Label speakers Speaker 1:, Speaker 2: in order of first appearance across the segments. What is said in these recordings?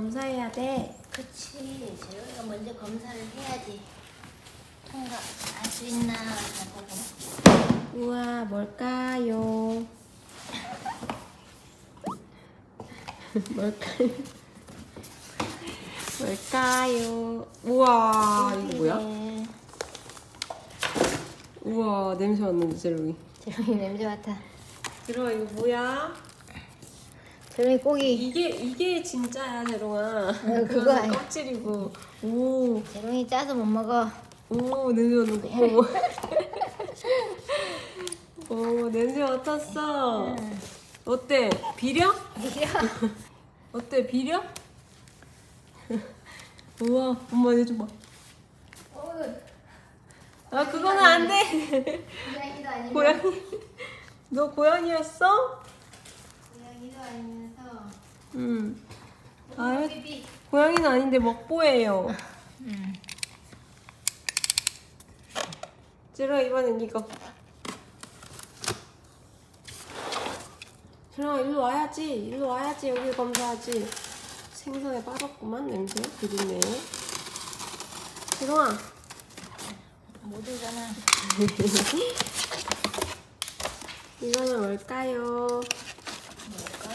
Speaker 1: 검사해야 돼.
Speaker 2: 그치. 재료가 먼저 검사를 해야지. 통과 할 수 있나 보고.
Speaker 1: 우와, 뭘까요? 뭘까요? 뭘까요? 우와, 이거 뭐야?
Speaker 2: 네.
Speaker 1: 우와, 냄새 맡는데, 제로이.
Speaker 2: 재료이 냄새 맡아.
Speaker 1: 제로아, 이거 뭐야?
Speaker 2: 재료이 고기.
Speaker 1: 이게, 이게 진짜야, 제로아.
Speaker 2: 그거 아니야.
Speaker 1: 껍질이고. 오,
Speaker 2: 재료이 짜서 못 먹어.
Speaker 1: 오, 냄새. 어머. 오, 냄새 맡았어. 어때? 비려?
Speaker 2: 이려.
Speaker 1: 어때 비려? 우와 엄마 얘 좀 봐. 아 그거는 안 돼.
Speaker 2: 고양이도 아니고.
Speaker 1: 고양이. 너 고양이였어?
Speaker 2: 고양이도 아니면서.
Speaker 1: 응. 아
Speaker 2: 비비.
Speaker 1: 고양이는 아닌데 먹보예요.
Speaker 2: 응.
Speaker 1: 제라 이번엔 이거. 제라 일로 와야지. 일로 와야지 여기 검사하지. 생선에 빠졌구만 냄새. 비린내. 제롱아.
Speaker 2: 못 오잖아.
Speaker 1: 이거는 뭘까요?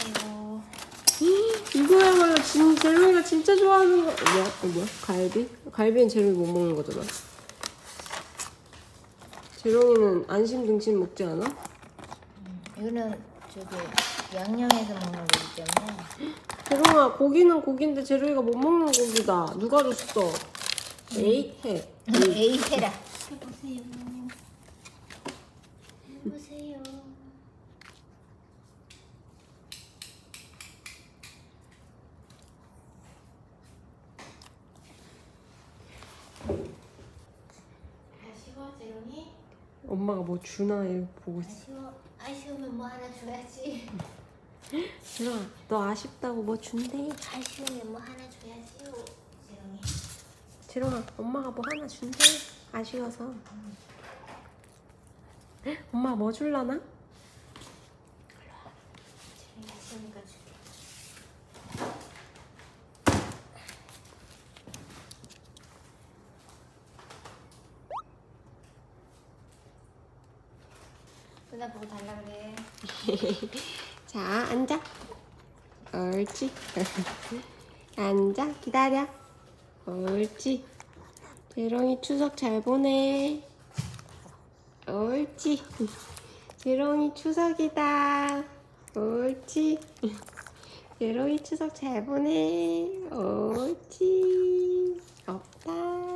Speaker 2: 뭘까요?
Speaker 1: 이거야말로 진, 제로이가 진짜 좋아하는 거. 뭐야? 어, 뭐야? 갈비? 갈비는 제로이 못 먹는 거잖아. 제롱이는 안심 등심 먹지 않아?
Speaker 2: 이거는 저기 양념해서 먹는 거기 때문에.
Speaker 1: 재롱아, 고기는 고기인데 재롱이가 못 먹는 고기다. 누가 줬어? 에잇 해.
Speaker 2: 에이 해라. 해보세요. 해보세요. 아쉬워 재롱이?
Speaker 1: 엄마가 뭐 주나 이렇게 보고 있어.
Speaker 2: 아쉬워. 아쉬우면 뭐 하나 줘야지.
Speaker 1: 제롱아, 너 아쉽다고 뭐 준대?
Speaker 2: 아쉬우면 뭐 하나 줘야지요. 재롱이.
Speaker 1: 제롱아, 엄마가 뭐 하나 준대? 아쉬워서. 엄마 뭐 줄라나?
Speaker 2: 재롱이 아쉬우니까 줄게. 누나 보고 달라 그래.
Speaker 1: 자, 앉아. 옳지. 앉아, 기다려. 옳지. 재롱이 추석 잘 보내. 옳지. 재롱이 추석이다. 옳지. 재롱이 추석 잘 보내. 옳지. 없다.